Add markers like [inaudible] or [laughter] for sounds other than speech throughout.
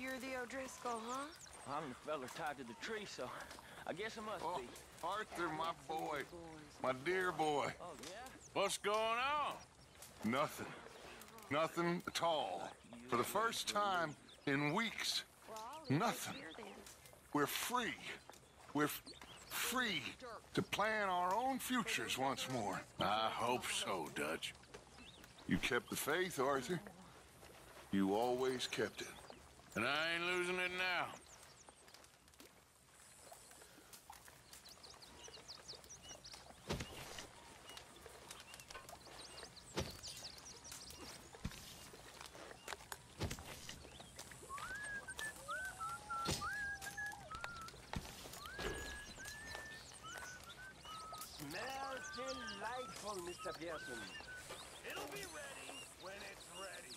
you're the O'Driscoll, huh? I'm the fella tied to the tree, so I guess I must Oh, be. Arthur, my boy. My dear boy. Oh, yeah? What's going on? Nothing. Nothing at all. For the first time in weeks, nothing. We're free. We're free to plan our own futures once more. I hope so, Dutch. You kept the faith, Arthur. You always kept it. And I ain't losing it now. Smells delightful, Mr. Pearson. It'll be ready when it's ready.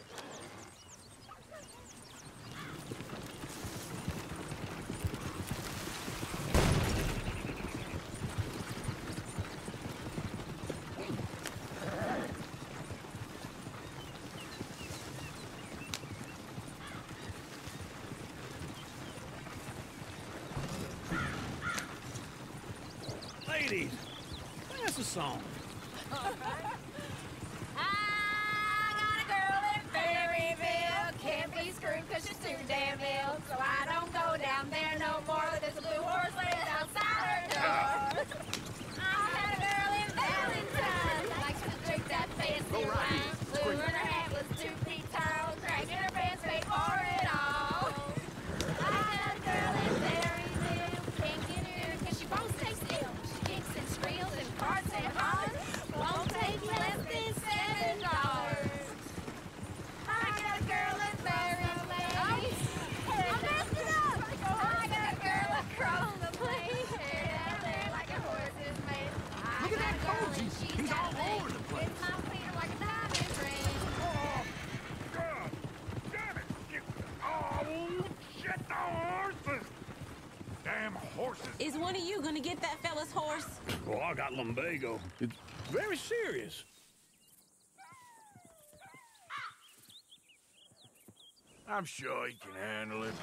I'm sure he can handle it.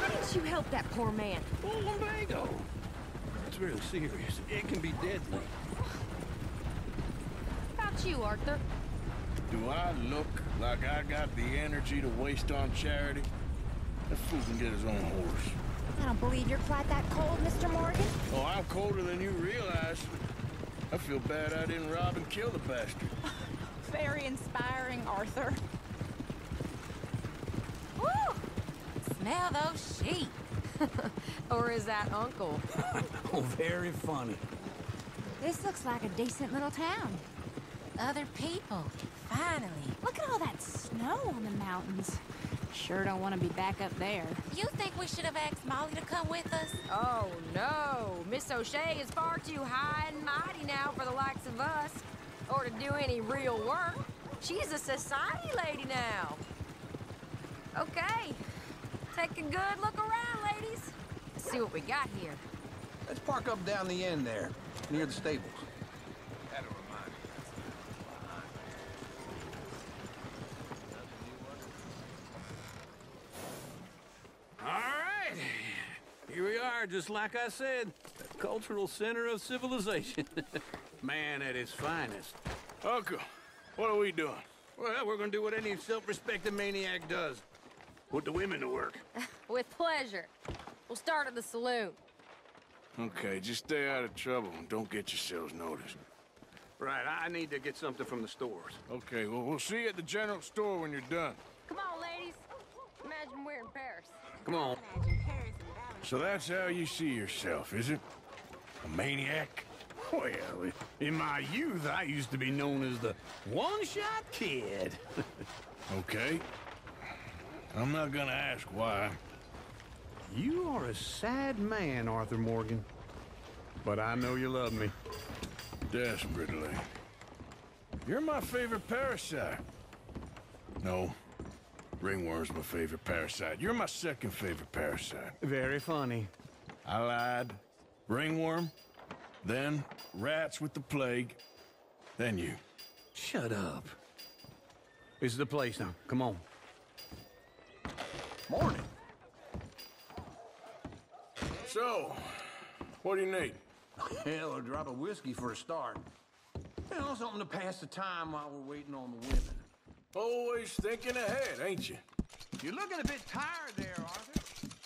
Why didn't you help that poor man? Oh, lumbago. It's very serious. It can be deadly. About you, Arthur? Do I look like I got the energy to waste on charity? That fool can get his own horse. I don't believe you're quite that cold, Mr. Morgan. Oh, I'm colder than you realize. I feel bad I didn't rob and kill the bastard. [laughs] Very inspiring, Arthur. Woo! Smell those sheep. [laughs] Or is that Uncle? [laughs] Oh, very funny. This looks like a decent little town. Other people. Finally. Look at all that snow on the mountains. Sure don't want to be back up there. You think we should have asked Molly to come with us? Oh, no. Miss O'Shea is far too high and mighty now for the likes of us, or to do any real work. She's a society lady now. Okay. Take a good look around, ladies. Let's see what we got here. Let's park up down the end there, near the stables. That'll remind me. All right. Here we are, just like I said. The cultural center of civilization. [laughs] Man at his finest. Uncle, what are we doing? Well, we're gonna do what any self-respecting maniac does. Put the women to work. [laughs] With pleasure. We'll start at the saloon. Okay, just stay out of trouble and don't get yourselves noticed. Right, I I need to get something from the stores. Okay, well, we'll see you at the general store when you're done. Come on, ladies. Imagine we're in Paris. Come on. So that's how you see yourself, is it? A maniac? Well, in my youth, I used to be known as the one-shot kid. [laughs] Okay. I'm not gonna ask why. You are a sad man, Arthur Morgan. But I know you love me. Desperately. You're my favorite parasite. No. Ringworm's my favorite parasite. You're my second favorite parasite. Very funny. I lied. Ringworm. Then rats with the plague. Then you. Shut up. This is the place now. Come on. Morning. So, what do you need? Hell, a drop of whiskey for a start. You know, something to pass the time while we're waiting on the women. Always thinking ahead, ain't you? You're looking a bit tired there, Arthur.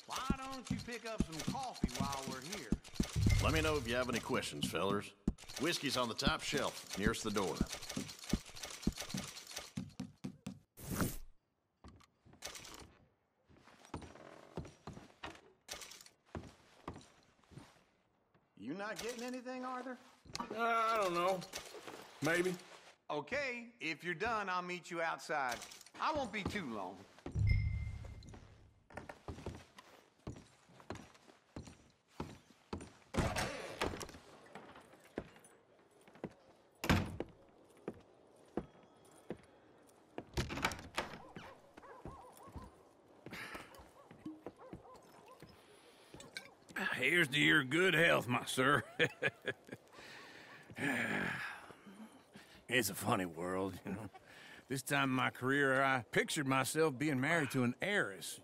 Why don't you pick up some coffee while we're here? Let me know if you have any questions, fellers. Whiskey's on the top shelf, nearest the door. You not getting anything, Arthur? Uh, I don't know. Maybe. Okay, if you're done, I'll meet you outside. I won't be too long. Here's to your good health, my sir. [laughs] it's a funny world, you know. This time in my career, I pictured myself being married to an heiress.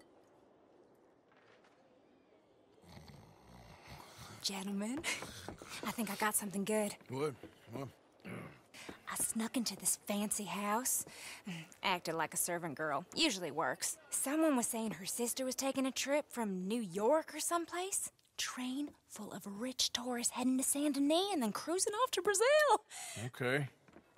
Gentlemen, I think I got something good. What? What? I snuck into this fancy house. Mm, acted like a servant girl. Usually works. Someone was saying her sister was taking a trip from New York or someplace. Train full of rich tourists heading to Saint Denis and then cruising off to Brazil. Okay.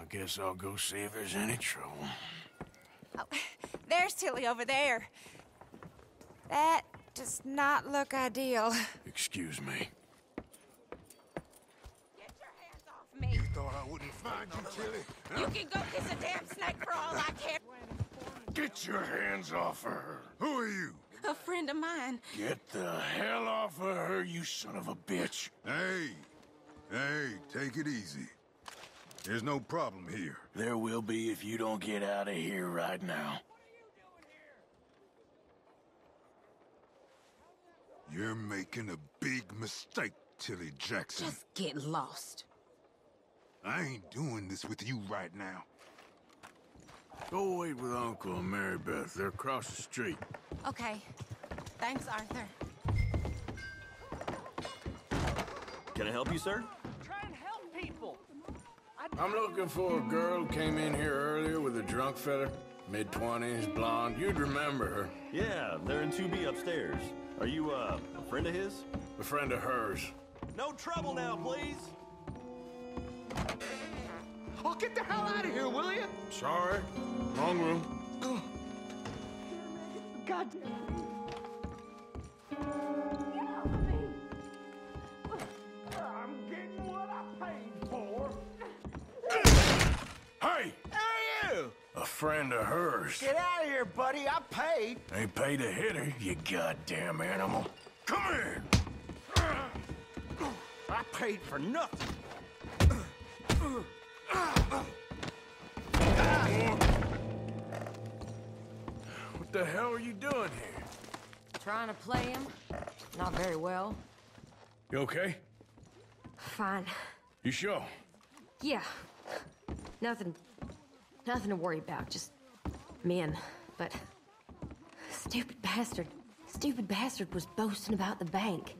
I guess I'll go see if there's any trouble. Oh, [laughs] there's Tilly over there. That does not look ideal. Excuse me. Get your hands off me. You thought I wouldn't find you, Tilly. You can go kiss a damn snake for all I care. Get your hands off of her. Who are you? A friend of mine. Get the hell off of her, you son of a bitch. Hey, hey, take it easy. There's no problem here. There will be if you don't get out of here right now. What are You're making a big mistake, Tilly Jackson. Just get lost. I ain't doing this with you right now. Go wait with Uncle and Mary Beth. They're across the street. Okay. Thanks, Arthur. Can I help you, sir? I'm looking for a girl who came in here earlier with a drunk fella. Mid-twenties, blonde. You'd remember her. Yeah, they're in 2B upstairs. Are you, uh, a friend of his? A friend of hers. No trouble now, please. Oh, get the hell out of here, will you? Sorry. Wrong room. God I'm friend of hers. Get out of here, buddy. I paid. Ain't paid to hit her, you goddamn animal. Come here! I paid for nothing. What the hell are you doing here? Trying to play him. Not very well. You okay? Fine. You sure? Yeah. Nothing. Nothing to worry about. Just men. But. Stupid bastard. Stupid bastard was boasting about the bank.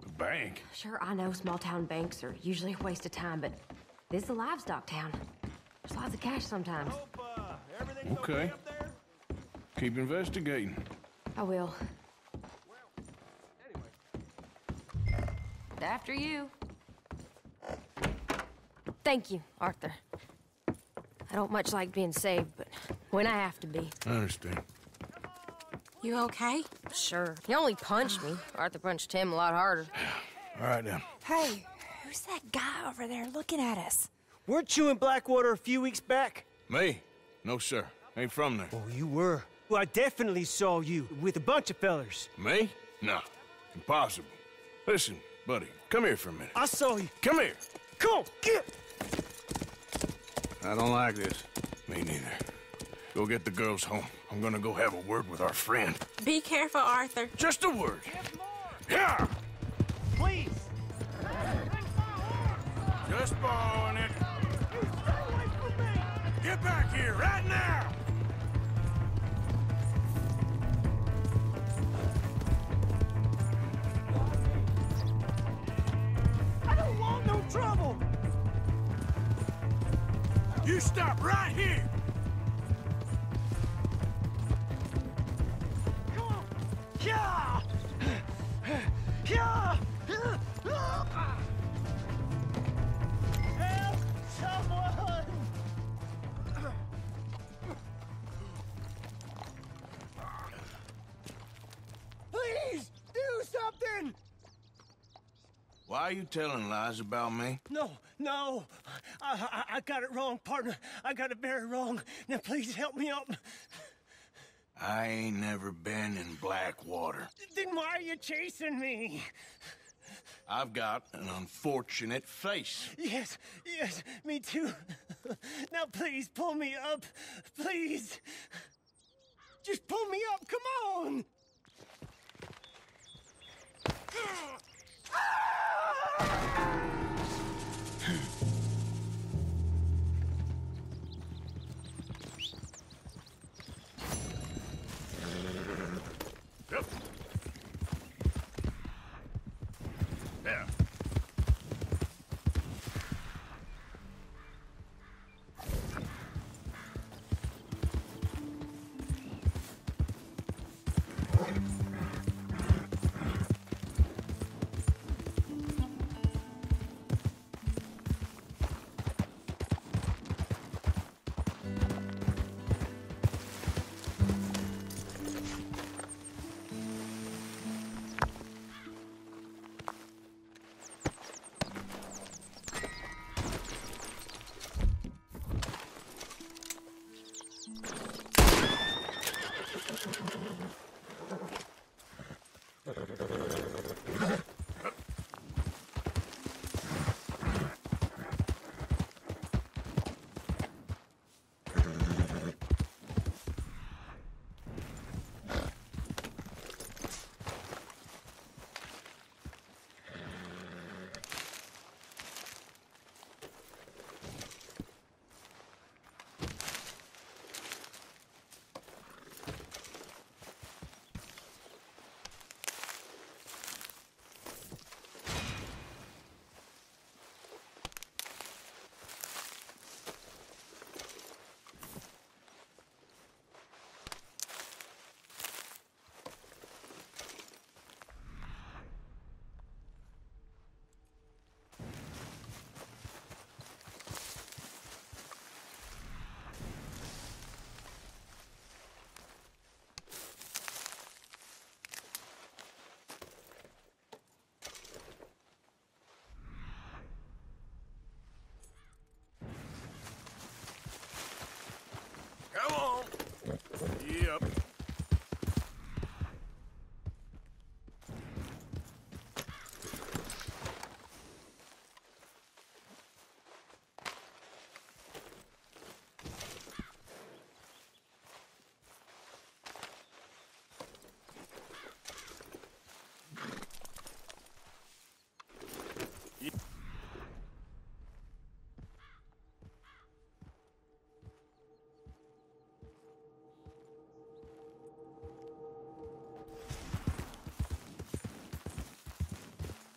The bank? Sure, I know small town banks are usually a waste of time, but this is a livestock town. There's lots of cash sometimes. Okay. Keep investigating. I will. After you. Thank you, Arthur. I don't much like being saved, but when I have to be. I understand. You okay? Sure. He only punched me. Arthur punched him a lot harder. [sighs] All right, now. Hey, who's that guy over there looking at us? Weren't you in Blackwater a few weeks back? Me? No, sir. Ain't from there. Oh, you were. Well, I definitely saw you with a bunch of fellers. Me? No. Impossible. Listen, buddy, come here for a minute. I saw you. Come here. Come on, get! I don't like this. Me neither. Go get the girls home. I'm gonna go have a word with our friend. Be careful, Arthur. Just a word. Yeah! Please! Just borrowing it. Get back here right now! I don't want no trouble! You stop right here! Come on! Yeah! Yeah! Help someone! Please, do something! Why are you telling lies about me? No, no. I, I, I got it wrong, partner. I got it very wrong. Now, please help me up. I ain't never been in Blackwater. Then why are you chasing me? I've got an unfortunate face. Yes, yes, me too. now, please pull me up. Please. Just pull me up. Come on. Ah! Yep.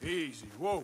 Easy, whoa.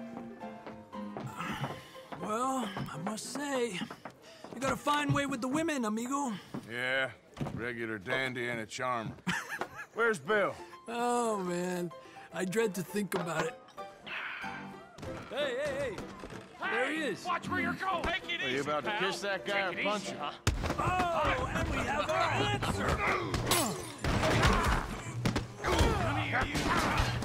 Well, I must say, you got a fine way with the women, amigo. Yeah, regular dandy and a charmer. [laughs] Where's Bill? Oh, man. I dread to think about it. Hey, hey, hey. There he is. Watch where you're going. Take it Are you about to kiss that guy or punch him? Oh, and we have our answer. Come here, you. You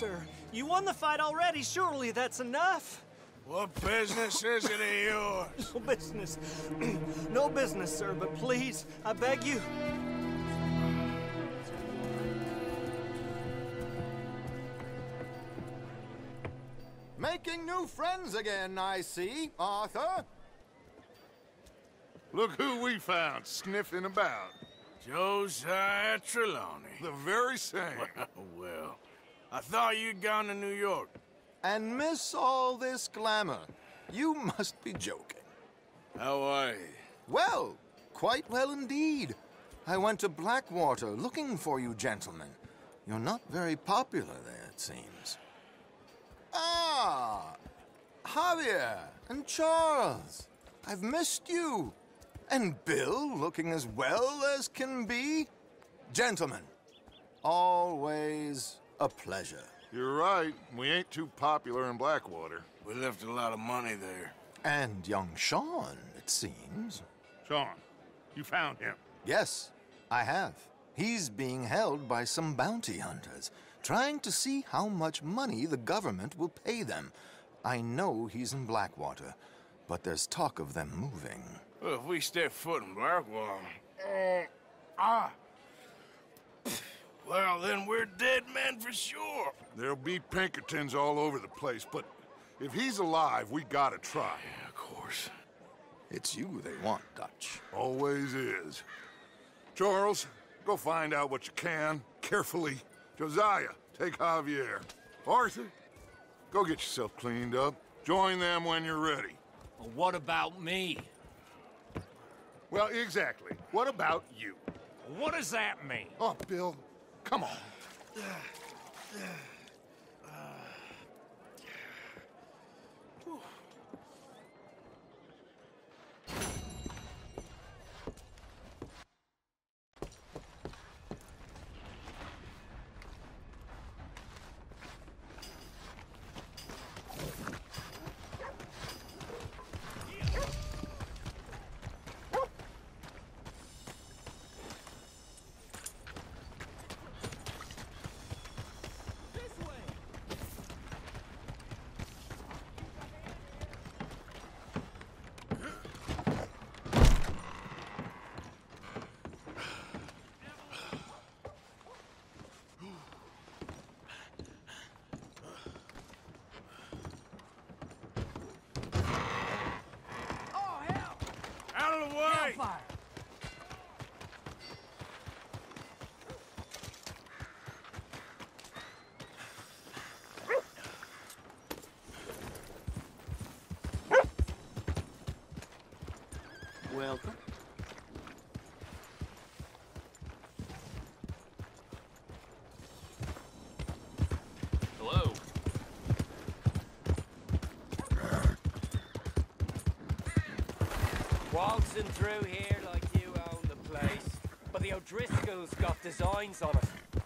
sir. You won the fight already. Surely that's enough. What business is it of yours? [laughs] No business. [clears throat] no business, sir, but please, I beg you. Making new friends again, I see, Arthur. Look who we found sniffing about. Josiah Trelawney. The very same. [laughs] well, I thought you'd gone to New York. And miss all this glamour. You [laughs] must be joking. How are you? Well, quite well indeed. I went to Blackwater looking for you gentlemen. You're not very popular there, it seems. Ah! Javier and Charles. I've missed you. And Bill looking as well as can be. Gentlemen, always a pleasure. You're right. We ain't too popular in Blackwater. We left a lot of money there. And young Sean, it seems. Sean, you found him. Yes, I have. He's being held by some bounty hunters, trying to see how much money the government will pay them. I know he's in Blackwater, but there's talk of them moving. Well, if we step foot in Blackwater... Uh, ah! Well, then we're dead men for sure. There'll be Pinkertons all over the place, but if he's alive, we gotta try. Yeah, of course. It's you they want, Dutch. Always is. Charles, go find out what you can, carefully. Josiah, take Javier. Arthur, go get yourself cleaned up. Join them when you're ready. Well, what about me? Well, exactly. What about you? What does that mean? Oh, Bill, come on. [sighs] [sighs] Out Waltzing through here like you own the place. But the O'Driscolls got designs on it.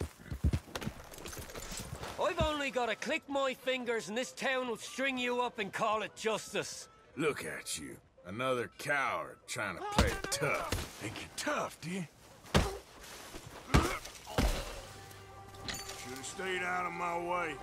I've only got to click my fingers and this town will string you up and call it justice. Look at you. Another coward trying to play tough. Think you're tough, do you? Should've stayed out of my way.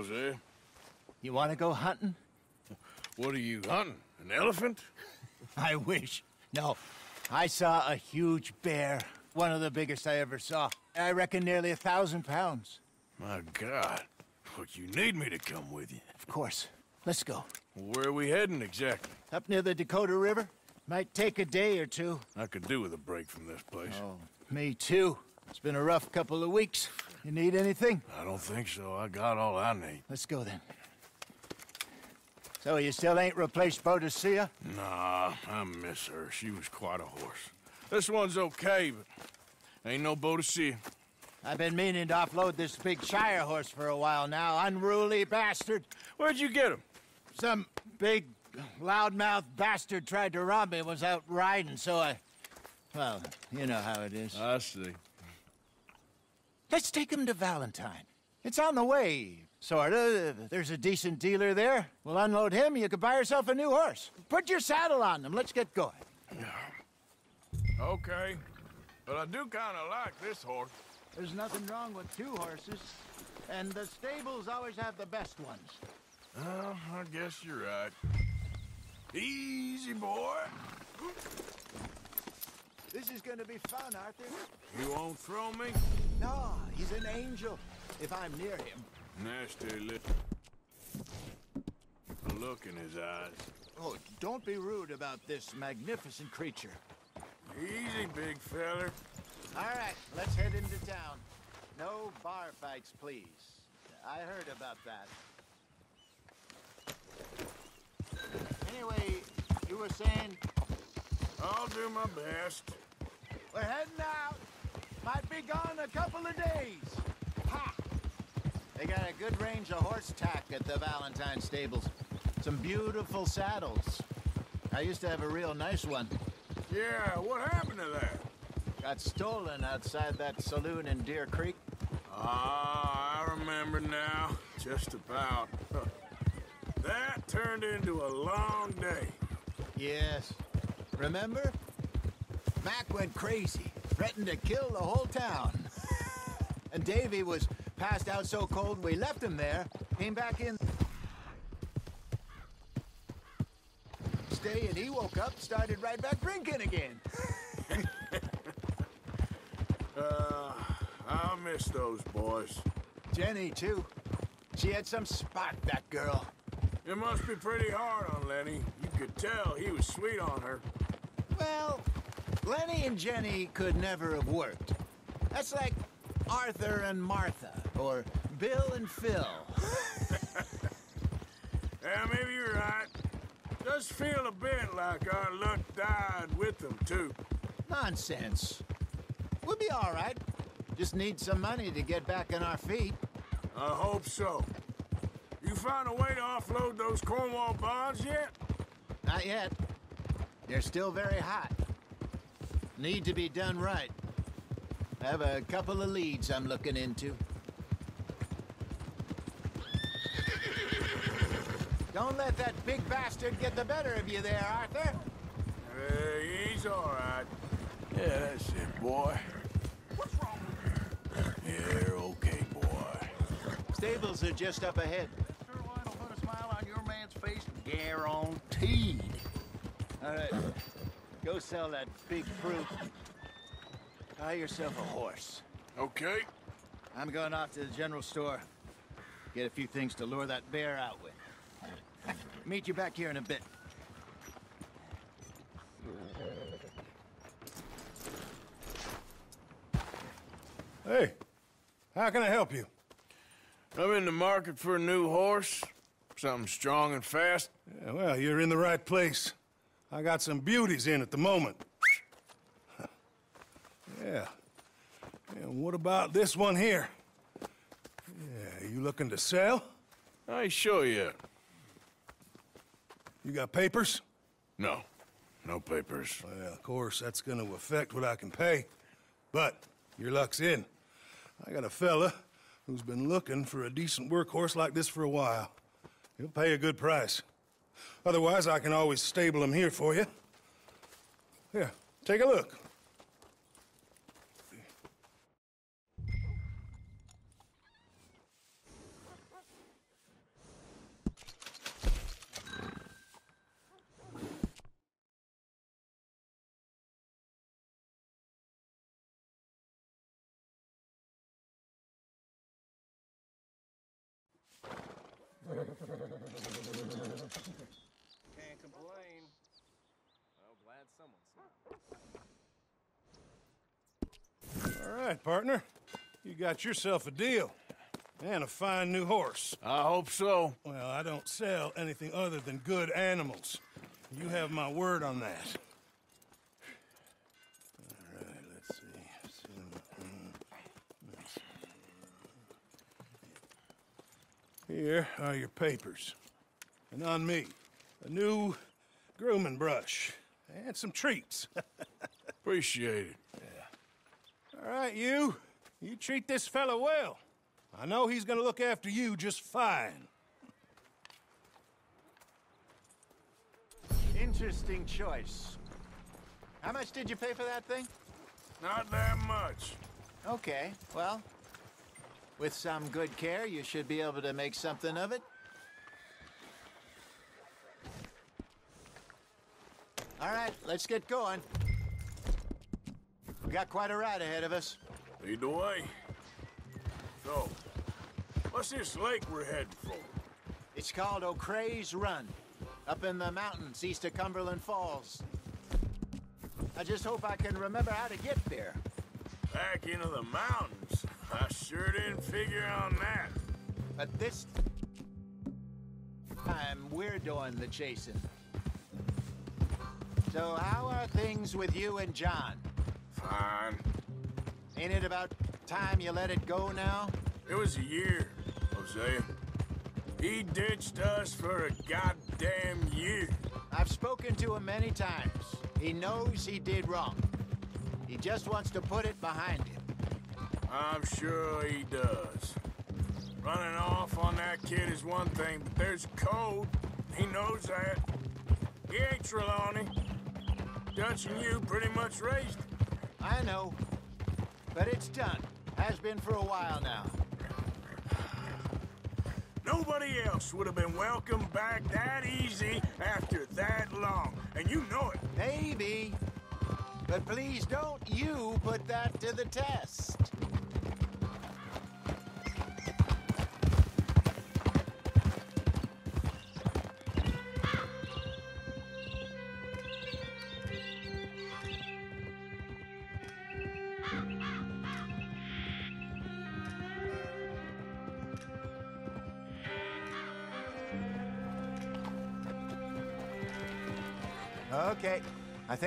Jose. You want to go hunting? What are you hunting? An elephant? [laughs] I wish. No. I saw a huge bear. One of the biggest I ever saw. I reckon nearly a thousand pounds. My God. But you need me to come with you? Of course. Let's go. Where are we heading exactly? Up near the Dakota River. Might take a day or two. I could do with a break from this place. Oh, me too. It's been a rough couple of weeks. You need anything? I don't think so. I got all I need. Let's go then. So you still ain't replaced Boadicea? Nah, I miss her. She was quite a horse. This one's okay, but ain't no Boadicea. I've been meaning to offload this big Shire horse for a while now. Unruly bastard. Where'd you get him? Some big, loudmouth bastard tried to rob me, was out riding, so I... Well, you know how it is. I see. Let's take him to Valentine. It's on the way, sorta. There's a decent dealer there. We'll unload him, you could buy yourself a new horse. Put your saddle on him, let's get going. Okay. But I do kind of like this horse. There's nothing wrong with two horses. And the stables always have the best ones. Well, I guess you're right. Easy, boy. This is gonna be fun, Arthur. You won't throw me? No, he's an angel. If I'm near him. Nasty little... look in his eyes. Oh, don't be rude about this magnificent creature. Easy, big feller. All right, let's head into town. No bar fights, please. I heard about that. Anyway, you were saying... I'll do my best. We're heading out. Might be gone a couple of days. Ha! They got a good range of horse tack at the Valentine stables. Some beautiful saddles. I used to have a real nice one. Yeah, what happened to that? Got stolen outside that saloon in Deer Creek. Ah, I remember now. [laughs] Just about. [laughs] That turned into a long day. Yes. Remember? Went crazy, threatened to kill the whole town. [laughs] and Davy was passed out so cold we left him there, came back in. Stay, and he woke up, started right back drinking again. [laughs] uh, I'll miss those boys. Jenny, too. She had some spot, that girl. It must be pretty hard on Lenny. You could tell he was sweet on her. Well, Lenny and Jenny could never have worked. That's like Arthur and Martha, or Bill and Phil. [laughs] yeah, maybe you're right. Does feel a bit like our luck died with them, too. Nonsense. We'll be all right. Just need some money to get back on our feet. I hope so. You found a way to offload those Cornwall bonds yet? Not yet. They're still very hot. Need to be done right. I have a couple of leads I'm looking into. Don't let that big bastard get the better of you there, Arthur. Hey, he's all right. Yeah, that's it, boy. What's wrong with you? Yeah, okay, boy. Stables are just up ahead. Sure why don't put a smile on your man's face, guaranteed. All right, go sell that big fruit. Buy yourself a horse. Okay. I'm going off to the general store. Get a few things to lure that bear out with. Meet you back here in a bit. Hey, how can I help you? I'm in the market for a new horse. Something strong and fast. Yeah, well, you're in the right place. I got some beauties in at the moment. yeah. And what about this one here? Yeah, you looking to sell? I sure you. You got papers? No. No papers. Well, of course, that's gonna affect what I can pay. But your luck's in. I got a fella who's been looking for a decent workhorse like this for a while. He'll pay a good price. Otherwise, I can always stable them here for you. Here, take a look. Can't complain. Well, glad someone All right, partner. You got yourself a deal. And a fine new horse. I hope so. Well, I don't sell anything other than good animals. You have my word on that. All right, let's see. Here are your papers. And on me, a new grooming brush and some treats. [laughs] Appreciate it. Yeah. All right, you. You treat this fella well. I know he's gonna look after you just fine. Interesting choice. How much did you pay for that thing? Not that much. Okay, well, with some good care, you should be able to make something of it. All right, let's get going. We got quite a ride ahead of us. Lead the way. So, what's this lake we're heading for? It's called O'Creagh's Run, up in the mountains east of Cumberland Falls. I just hope I can remember how to get there. Back into the mountains? I sure didn't figure on that. But this time, we're doing the chasing. So how are things with you and John? Fine. Ain't it about time you let it go now? It was a year, Hosea. He ditched us for a goddamn year. I've spoken to him many times. He knows he did wrong. He just wants to put it behind him. I'm sure he does. Running off on that kid is one thing, but there's code. He knows that. He ain't Trelawney. Dutch and you pretty much raised him. I know. But it's done. Has been for a while now. Nobody else would have been welcomed back that easy after that long. And you know it. Maybe. But please don't you put that to the test.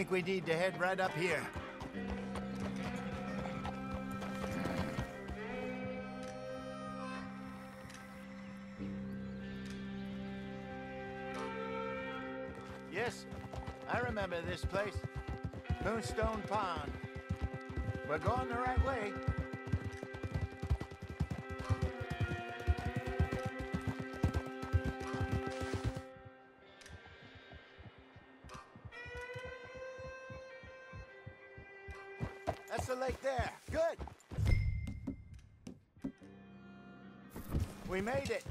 Think we need to head right up here. Yes, I remember this place. Moonstone Pond. We're going the right way. We made it.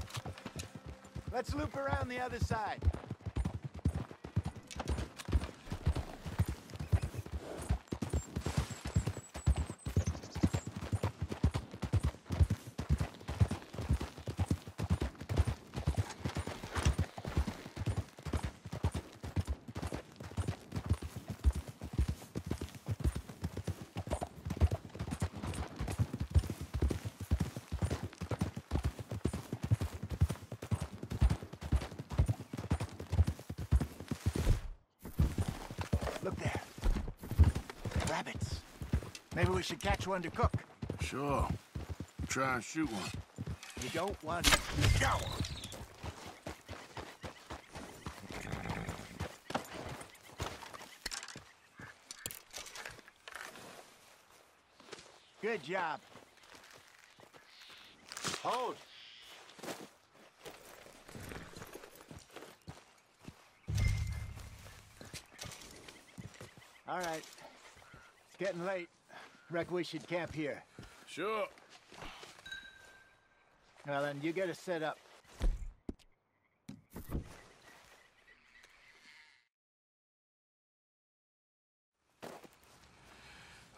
Let's loop around the other side. Look there. Rabbits. Maybe we should catch one to cook. Sure. Try and shoot one. You don't want to... One. Good job. Hold. All right. It's getting late. Reckon we should camp here. Sure. Well, then you get us set up.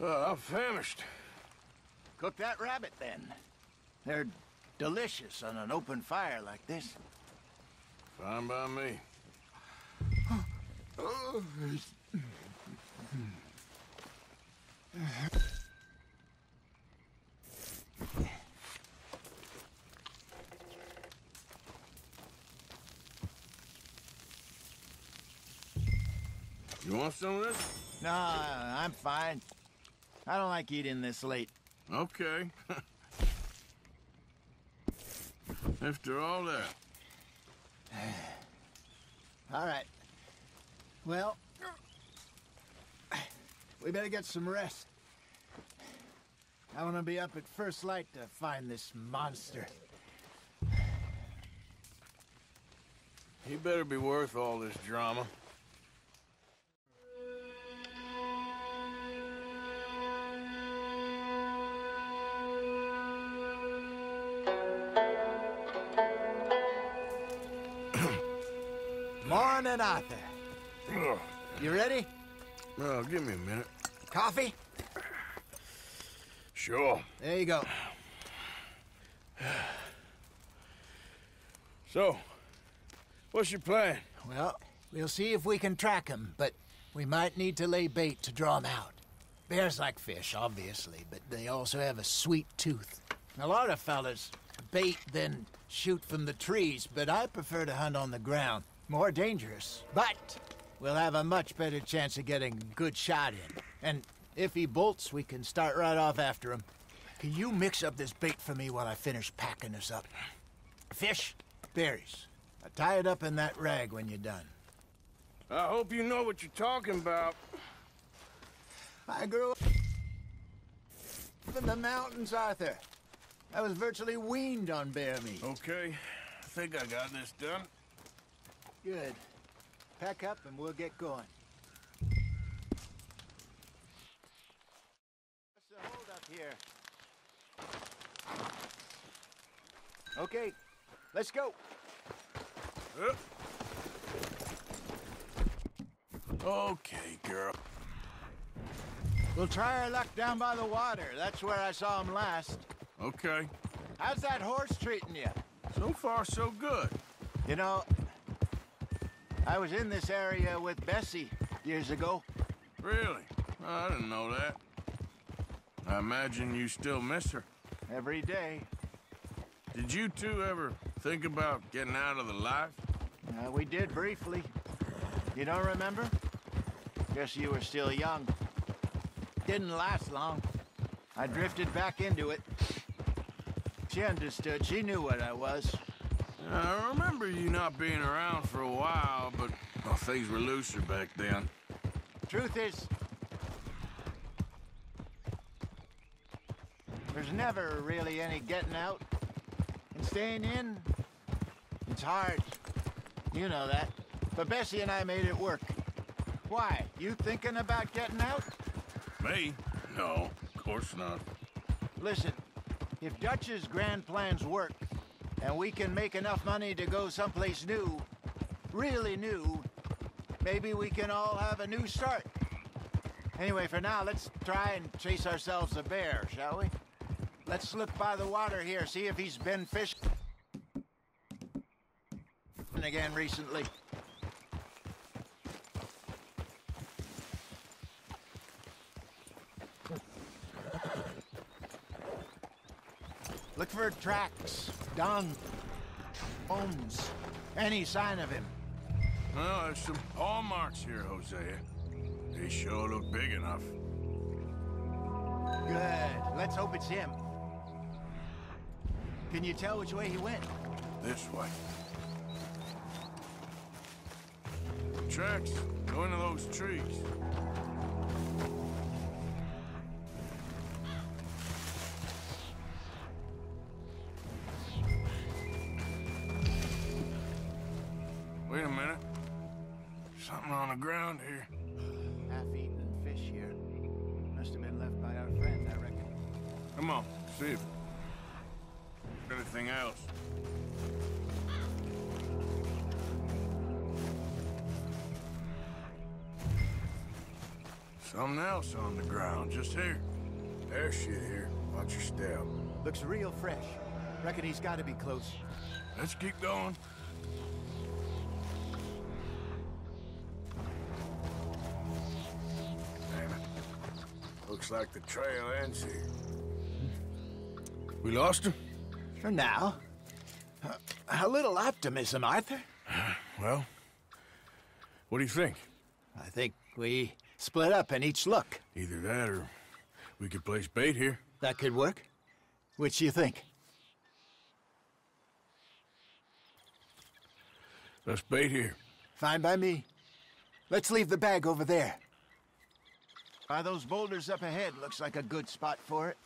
Uh, I'm famished. Cook that rabbit then. They're delicious on an open fire like this. Fine by me. You want some of this? No, I'm fine. I don't like eating this late. Okay. [laughs] After all that. [sighs] All right. Well, we better get some rest. I want to be up at first light to find this monster. He better be worth all this drama. Morning, Arthur. You ready? Well, give me a minute. Coffee? Sure. There you go. So, what's your plan? Well, we'll see if we can track him, but we might need to lay bait to draw him out. Bears like fish, obviously, but they also have a sweet tooth. A lot of fellas bait then shoot from the trees, but I prefer to hunt on the ground. More dangerous, but we'll have a much better chance of getting a good shot in. And if he bolts, we can start right off after him. Can you mix up this bait for me while I finish packing this up? Fish, berries. I tie it up in that rag when you're done. I hope you know what you're talking about. I grew up in the mountains, Arthur. I was virtually weaned on bear meat. Okay, I think I got this done. Good. Pack up and we'll get going. What's the hold up here? Okay, let's go. Okay, girl. We'll try our luck down by the water. That's where I saw him last. Okay. How's that horse treating you? So far, so good. You know, I was in this area with Bessie years ago. Really? I didn't know that. I imagine you still miss her. Every day. Did you two ever think about getting out of the life? Uh, we did briefly. You don't remember? Guess you were still young. Didn't last long. I drifted back into it. She understood. She knew what I was. I remember you not being around for a while, but well, things were looser back then. Truth is, there's never really any getting out. And staying in, it's hard. You know that. But Bessie and I made it work. Why? You thinking about getting out? Me? No, of course not. Listen, if Dutch's grand plans work, and we can make enough money to go someplace new, really new, maybe we can all have a new start. Anyway, for now, let's try and chase ourselves a bear, shall we? Let's look by the water here, see if he's been fishing again recently. Look for tracks, dung, bones, any sign of him. Well, there's some paw marks here, Hosea. They sure look big enough. Good. Let's hope it's him. Can you tell which way he went? This way. Tracks going to those trees. Reckon he's got to be close. Let's keep going. Damn it. Looks like the trail ends here. We lost him? For now. A, a little optimism, Arthur. [sighs] Well, what do you think? I think we split up and each look. Either that or we could place bait here. That could work. Which do you think? Let's bait here. Fine by me. Let's leave the bag over there. By those boulders up ahead, looks like a good spot for it.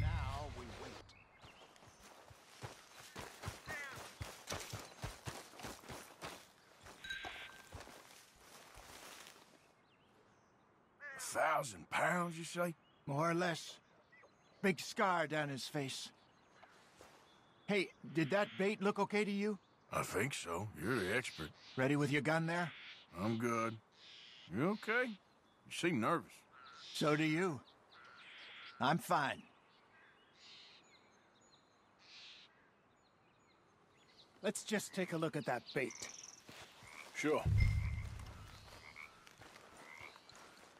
Now we wait. A thousand pounds, you say? More or less. Big scar down his face. Hey, did that bait look okay to you? I think so. You're the expert. Ready with your gun there? I'm good. You okay? You seem nervous. So do you. I'm fine. Let's just take a look at that bait. Sure.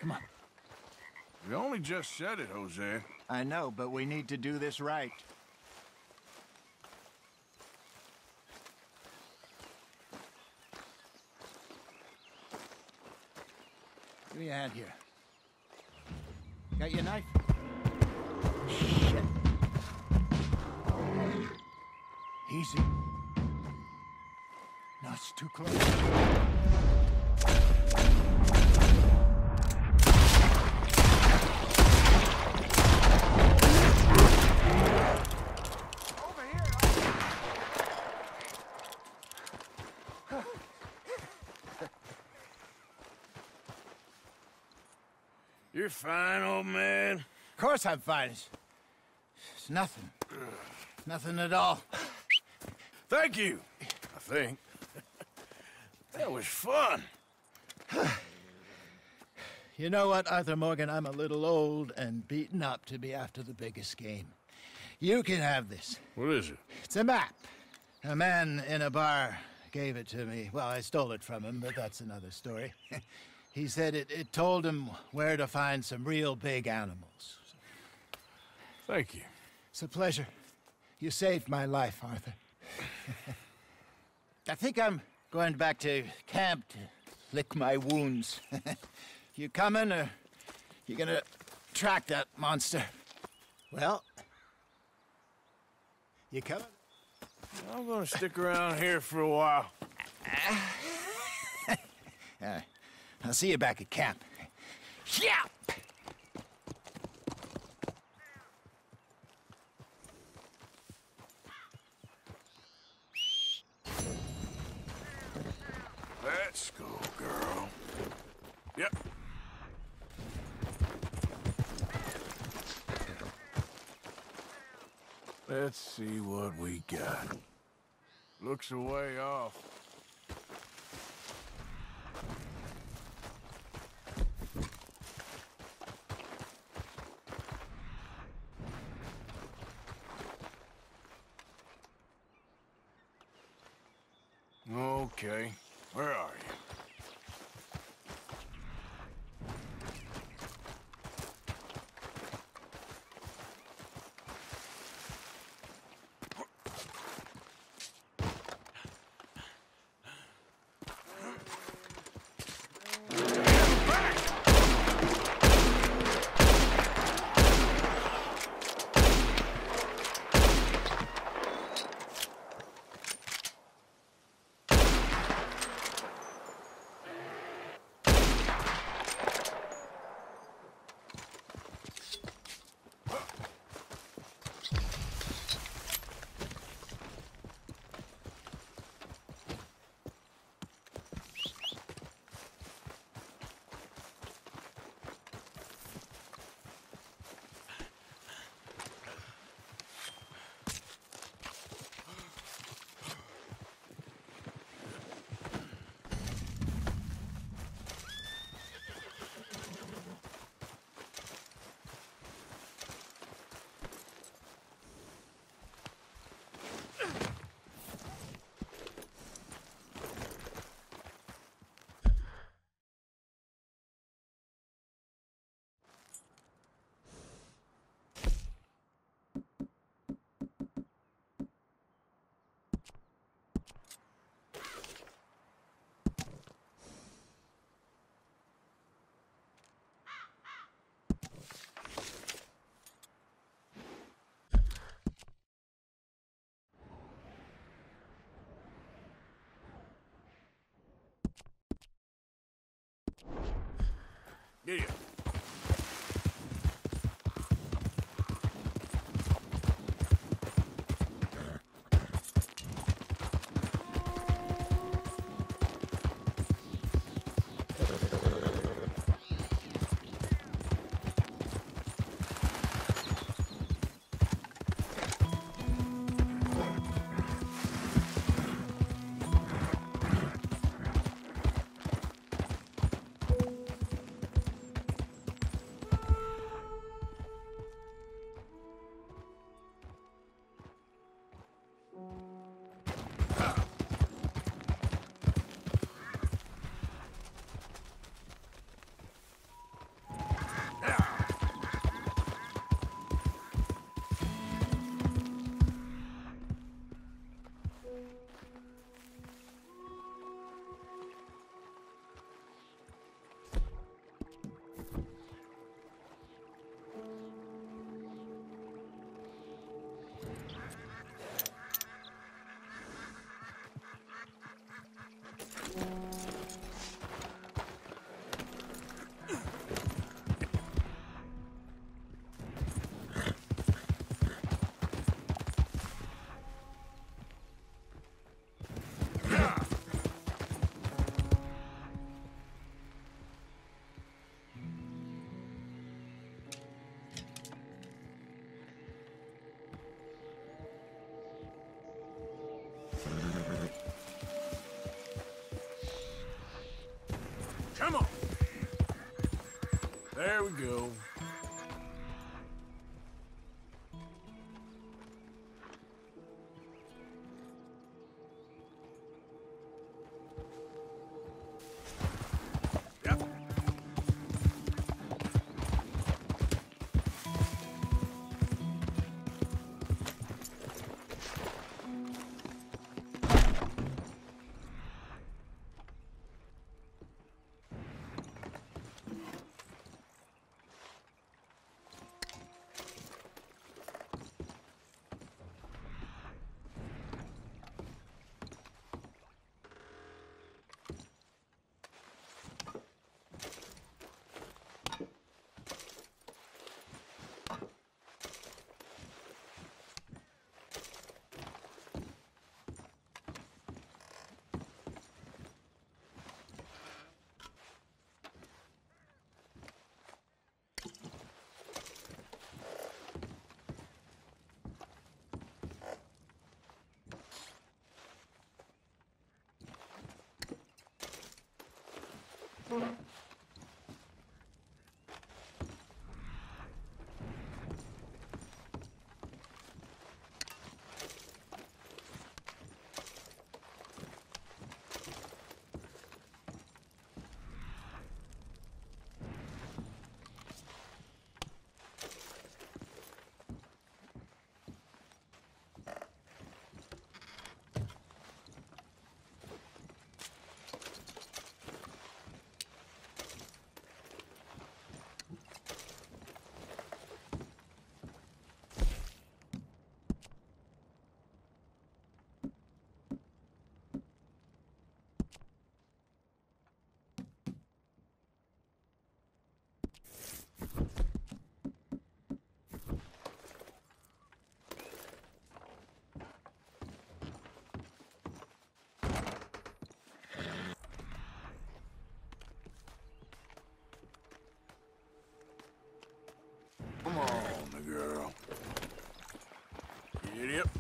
Come on. You only just said it, Hosea. I know, but we need to do this right. Give me a hand here. Got your knife? Shit. Easy. No, it's too close. You're fine, old man. Of course I'm fine. It's, it's nothing. Nothing at all. Thank you. I think. that was fun. You know what, Arthur Morgan? I'm a little old and beaten up to be after the biggest game. You can have this. What is it? It's a map. A man in a bar gave it to me. Well, I stole it from him, but that's another story. [laughs] he said it, it told him where to find some real big animals. Thank you. It's a pleasure. You saved my life, Arthur. [laughs] I think I'm going back to camp to lick my wounds. [laughs] you coming, or you gonna track that monster? Well, you coming? I'm gonna stick around here for a while. Right. [laughs] Uh, I'll see you back at camp. Yeah! Let's go, girl. Yep. Let's see what we got. Looks a way off. Get here. There we go. Come on, girl. Get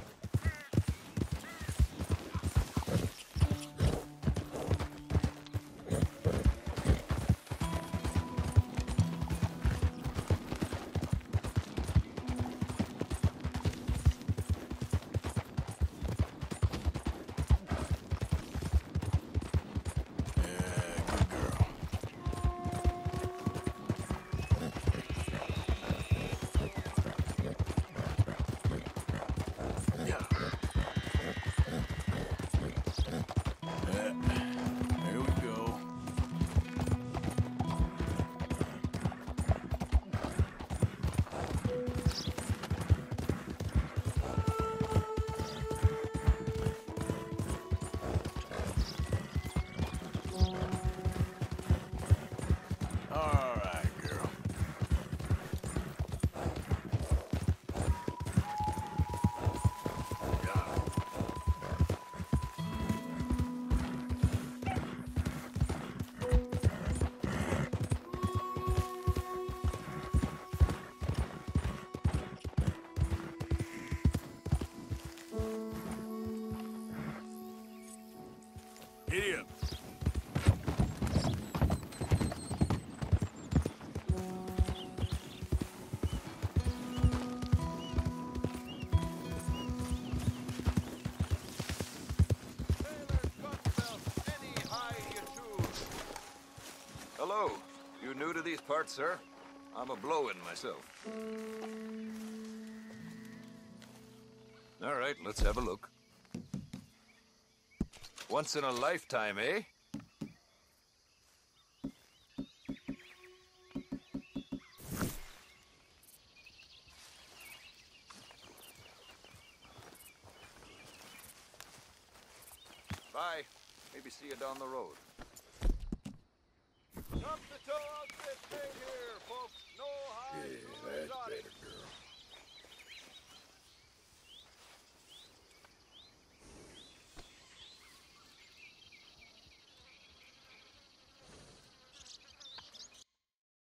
parts, sir. I'm a blow-in myself. All right, let's have a look. Once in a lifetime, eh? Bye. Maybe see you down the road.